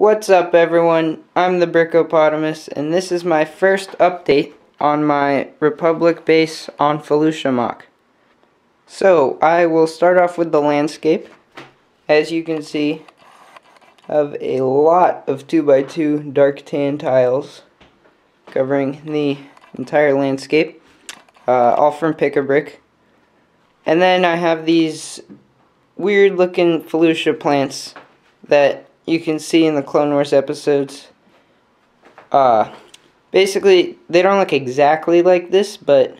What's up everyone? I'm the Brickopotamus and this is my first update on my Republic base on Felucia MOC. So I will start off with the landscape. As you can see, I have a lot of 2x2 dark tan tiles covering the entire landscape, uh, all from Pick-a-Brick. And then I have these weird looking Felucia plants that you can see in the Clone Wars episodes. Uh, basically, they don't look exactly like this, but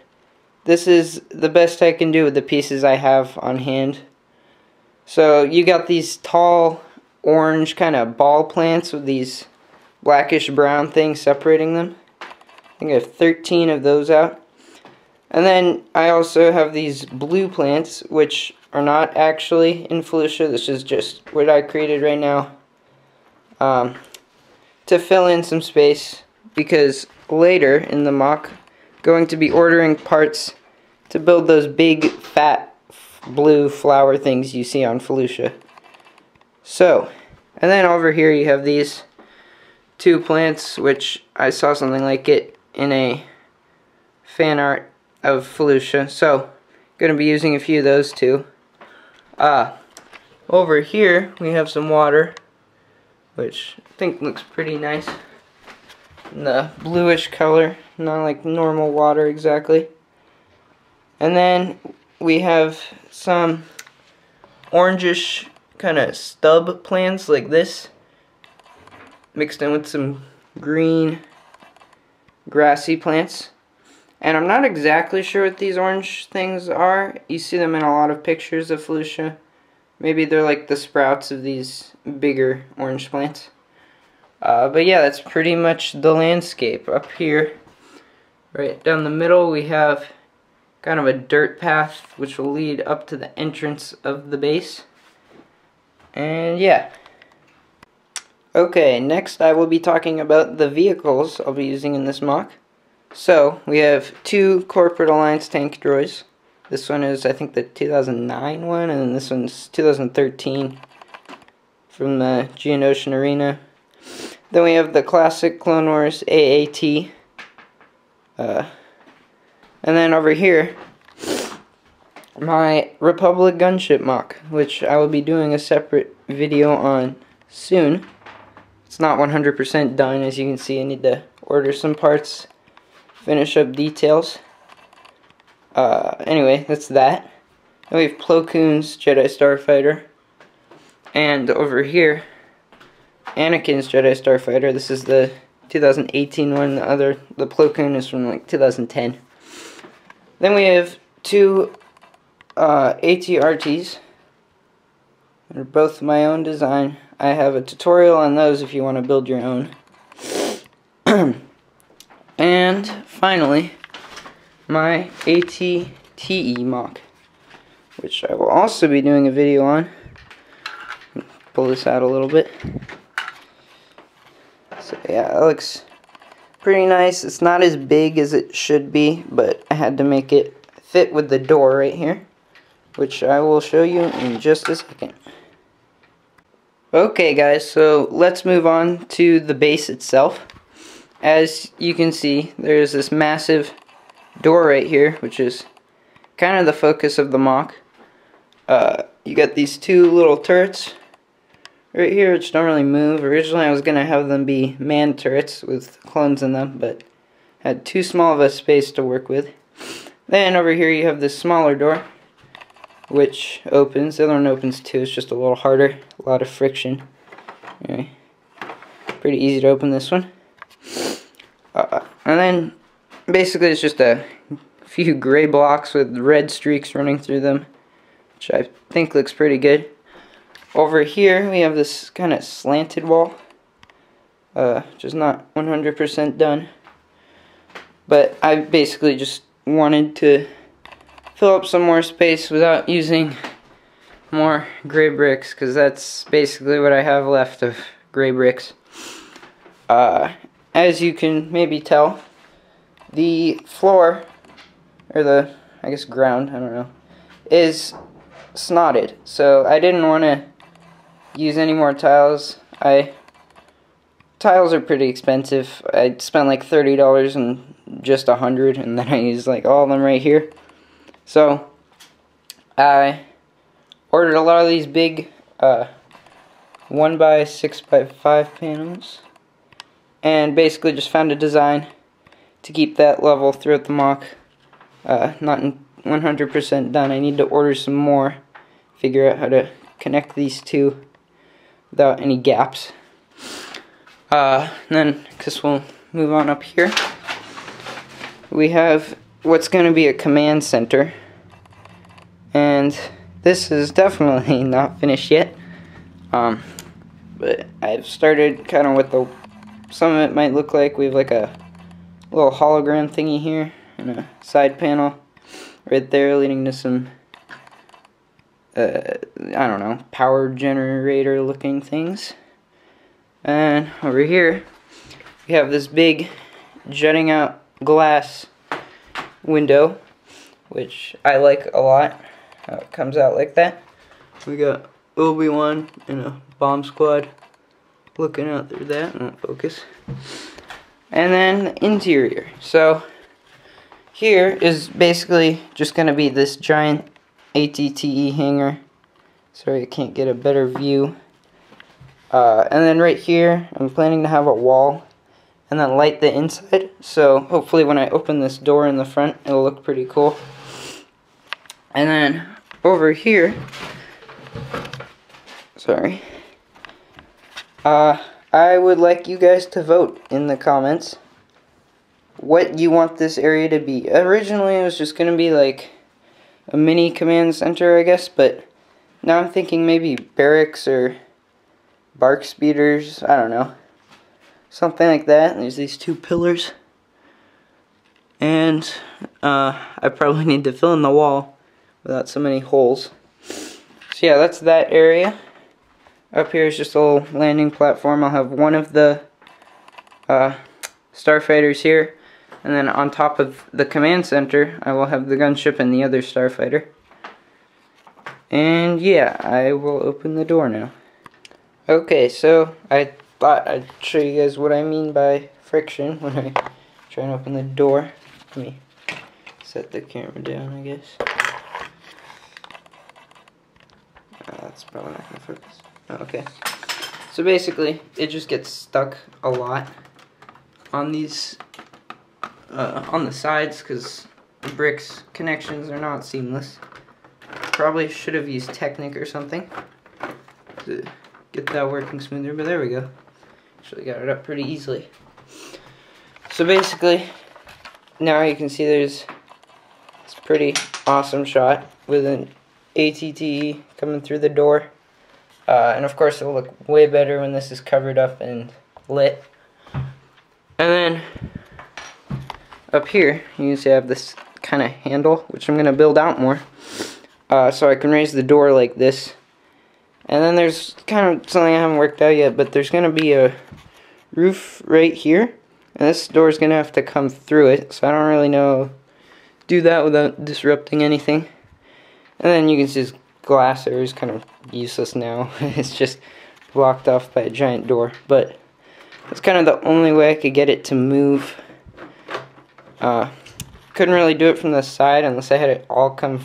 this is the best I can do with the pieces I have on hand. So you got these tall orange kind of ball plants with these blackish brown things separating them. I think I have 13 of those out. And then I also have these blue plants, which are not actually in Felucia. This is just what I created right now um, to fill in some space because later in the MOC going to be ordering parts to build those big fat blue flower things you see on Felucia. So, and then over here you have these two plants, which I saw something like it in a fan art of Felucia. So, going to be using a few of those too. Ah, over here we have some water which I think looks pretty nice. The bluish color, not like normal water exactly. And then we have some orangish kind of stub plants like this mixed in with some green grassy plants. And I'm not exactly sure what these orange things are. You see them in a lot of pictures of Felucia. Maybe they're like the sprouts of these bigger orange plants. Uh, but yeah, that's pretty much the landscape. Up here, right down the middle, we have kind of a dirt path which will lead up to the entrance of the base. And yeah. Okay, next I will be talking about the vehicles I'll be using in this MOC. So, we have two Corporate Alliance tank droids. This one is, I think, the 2009 one, and this one's 2013 from the Geonosian Arena. Then we have the classic Clone Wars AAT. Uh, and then over here, my Republic Gunship MOC, which I will be doing a separate video on soon. It's not 100% done, as you can see. I need to order some parts, finish up details. Uh, anyway, that's that. We have Plo Koon's Jedi Starfighter. And over here, Anakin's Jedi Starfighter. This is the 2018 one. The other, the Plo Koon is from like 2010. Then we have two uh, ATRTs. They're both my own design. I have a tutorial on those if you want to build your own. and finally, my ATTE MOC, which I will also be doing a video on. Pull this out a little bit. So yeah, it looks pretty nice. It's not as big as it should be, but I had to make it fit with the door right here, which I will show you in just a second. Okay guys, so let's move on to the base itself. As you can see, there's this massive door right here, which is kind of the focus of the MOC. Uh, you got these two little turrets right here, which don't really move. Originally, I was going to have them be man turrets with clones in them, but had too small of a space to work with. Then over here, you have this smaller door, which opens. The other one opens too. It's just a little harder, a lot of friction. Anyway, pretty easy to open this one. Uh, and then basically it's just a few gray blocks with red streaks running through them, which I think looks pretty good. Over here we have this kind of slanted wall, uh, which is not 100% done. But I basically just wanted to fill up some more space without using more gray bricks, because that's basically what I have left of gray bricks. Uh, as you can maybe tell, the floor, or the, I guess ground, I don't know, is snotted. So I didn't want to use any more tiles. I tiles are pretty expensive. I spent like $30 and just a hundred and then I used like all of them right here. So I ordered a lot of these big uh, 1 by 6 by 5 panels and basically just found a design to keep that level throughout the MOC. Uh, not 100% done. I need to order some more, figure out how to connect these two without any gaps. Uh, then, because we'll move on up here, we have what's going to be a command center. And this is definitely not finished yet. Um, but I've started kind of what the some of it might look like. We have like a little hologram thingy here and a side panel right there leading to some uh, I don't know power generator looking things. And over here we have this big jutting out glass window which I like a lot. How it comes out like that. We got Obi-Wan and a bomb squad looking out through that and focus and then the interior so here is basically just going to be this giant ATTE hangar. Sorry I can't get a better view. Uh, and then right here, I'm planning to have a wall and then light the inside. So hopefully when I open this door in the front, it'll look pretty cool. And then over here, sorry, uh, I would like you guys to vote in the comments what you want this area to be. Originally it was just going to be like a mini command center, I guess, but now I'm thinking maybe barracks or BARC speeders, I don't know. Something like that. There's these two pillars. And uh, I probably need to fill in the wall without so many holes. So yeah, that's that area. Up here is just a little landing platform. I'll have one of the uh, starfighters here and then on top of the command center, I will have the gunship and the other starfighter. And yeah, I will open the door now. Okay, so I thought I'd show you guys what I mean by friction when I try and open the door. Let me set the camera down, I guess. That's probably not going to focus. Oh, okay. So basically, it just gets stuck a lot on these uh, on the sides because the bricks connections are not seamless. Probably should have used Technic or something to get that working smoother, but there we go. Actually got it up pretty easily. So basically, now you can see there's this pretty awesome shot with an ATTE coming through the door. Uh, and of course it'll look way better when this is covered up and lit. And then up here, you I have this kind of handle, which I'm going to build out more. Uh, so I can raise the door like this. And then there's kind of something I haven't worked out yet, but there's going to be a roof right here. And this door is going to have to come through it, so I don't really know do that without disrupting anything. And then you can see this glass area is kind of useless now. it's just blocked off by a giant door. But that's kind of the only way I could get it to move uh, couldn't really do it from the side unless I had it all come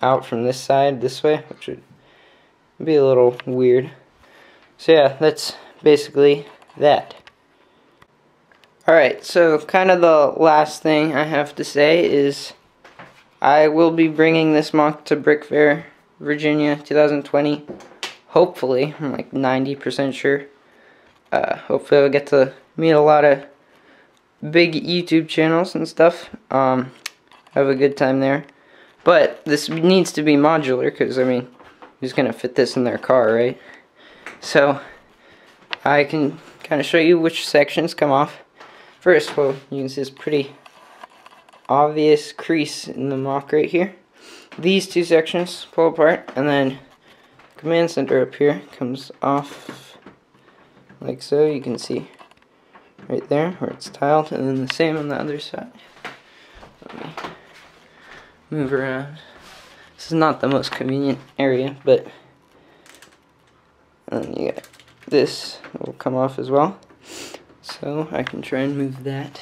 out from this side this way, which would be a little weird. So yeah, that's basically that. Alright, so kind of the last thing I have to say is I will be bringing this MOC to BrickFair, Virginia 2020. Hopefully, I'm like 90% sure. Uh, hopefully I'll get to meet a lot of big YouTube channels and stuff. Um, have a good time there. But this needs to be modular because, I mean, who's going to fit this in their car, right? So, I can kind of show you which sections come off. First, well, you can see this pretty obvious crease in the MOC right here. These two sections pull apart, and then command center up here comes off like so. You can see right there where it's tiled and then the same on the other side. Let me move around. This is not the most convenient area, but and then you got this will come off as well. So I can try and move that.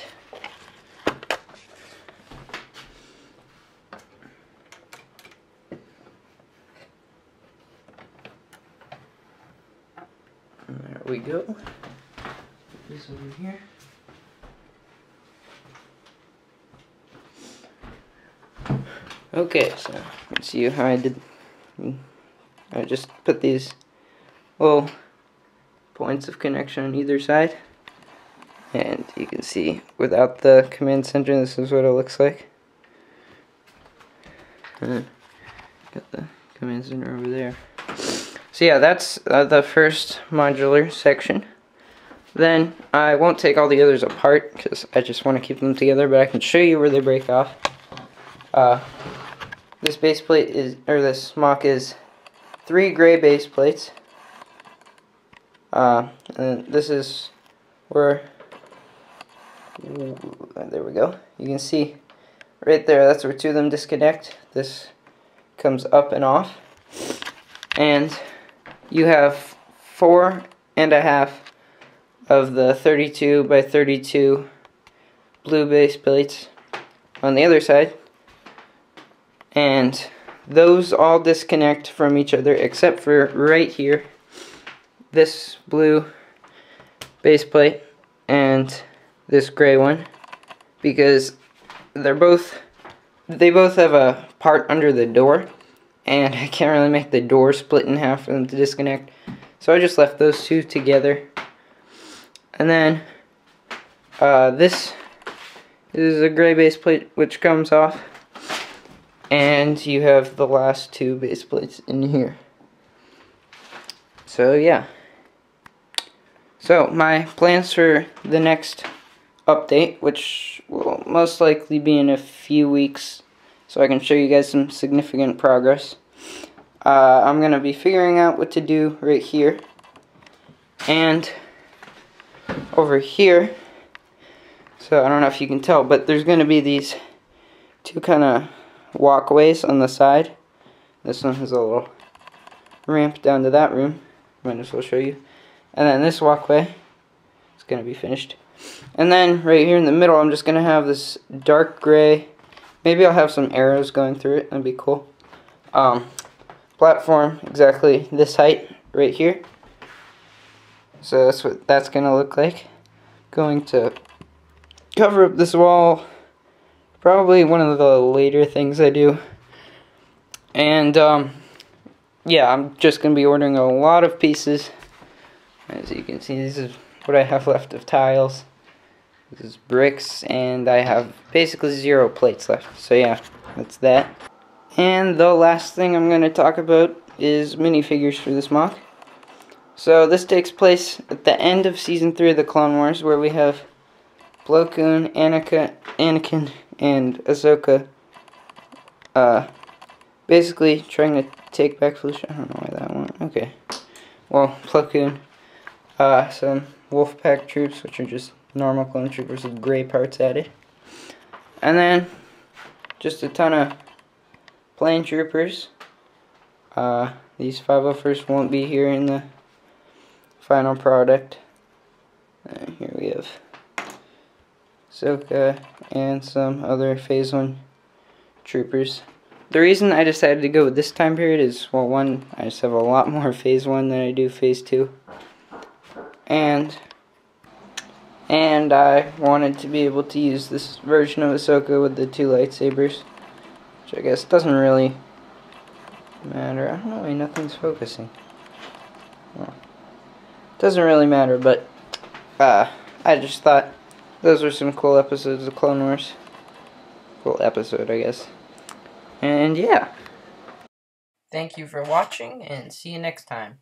There we go. Put this over here. Okay, so let's see how I did. I just put these little points of connection on either side. And you can see without the command center, this is what it looks like. Uh, got the command center over there. So yeah, that's uh, the first modular section. Then I won't take all the others apart because I just want to keep them together, but I can show you where they break off. Uh, this base plate is, or this MOC is three gray base plates. Uh, and this is where, there we go. You can see right there, that's where two of them disconnect. This comes up and off. And you have four and a half of the 32 by 32 blue base plates on the other side. And those all disconnect from each other except for right here this blue base plate and this gray one because they're both they both have a part under the door and I can't really make the door split in half for them to disconnect. So I just left those two together. And then uh, this is a gray base plate which comes off. And you have the last two base plates in here. So yeah. So my plans for the next update, which will most likely be in a few weeks, so I can show you guys some significant progress. Uh, I'm going to be figuring out what to do right here. And over here, so I don't know if you can tell, but there's going to be these two kind of walkways on the side. This one has a little ramp down to that room. Might as well show you. And then this walkway is going to be finished. And then right here in the middle, I'm just going to have this dark gray. Maybe I'll have some arrows going through it. That'd be cool. Um, platform exactly this height right here. So that's what that's going to look like. Going to cover up this wall. Probably one of the later things I do. And, um, yeah, I'm just going to be ordering a lot of pieces. As you can see, this is what I have left of tiles. This is bricks, and I have basically zero plates left. So yeah, that's that. And the last thing I'm going to talk about is minifigures for this MOC. So this takes place at the end of Season 3 of the Clone Wars, where we have Plo Koon, Anakin, Anakin and Ahsoka uh, basically trying to take back Felucia. I don't know why that one. Okay. Well, Plo Koon uh, some Wolfpack troops, which are just normal clone troopers with gray parts added. And then just a ton of plain troopers. Uh, these 501st won't be here in the final product. Uh, here we have Soka and some other Phase 1 troopers. The reason I decided to go with this time period is, well, one, I just have a lot more Phase 1 than I do Phase 2 and and I wanted to be able to use this version of Ahsoka with the two lightsabers, which I guess doesn't really matter. I don't know why nothing's focusing. Well, doesn't really matter, but uh, I just thought those were some cool episodes of Clone Wars. Cool episode, I guess. And yeah. Thank you for watching, and see you next time.